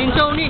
You're Tinsaw ni.